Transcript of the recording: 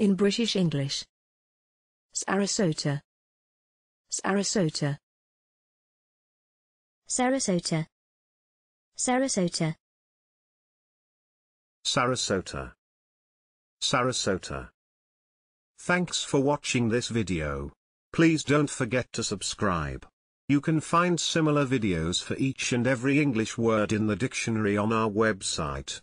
In British English. Sarasota. Sarasota. Sarasota. Sarasota. Sarasota. Sarasota. Thanks for watching this video. Please don't forget to subscribe. You can find similar videos for each and every English word in the dictionary on our website.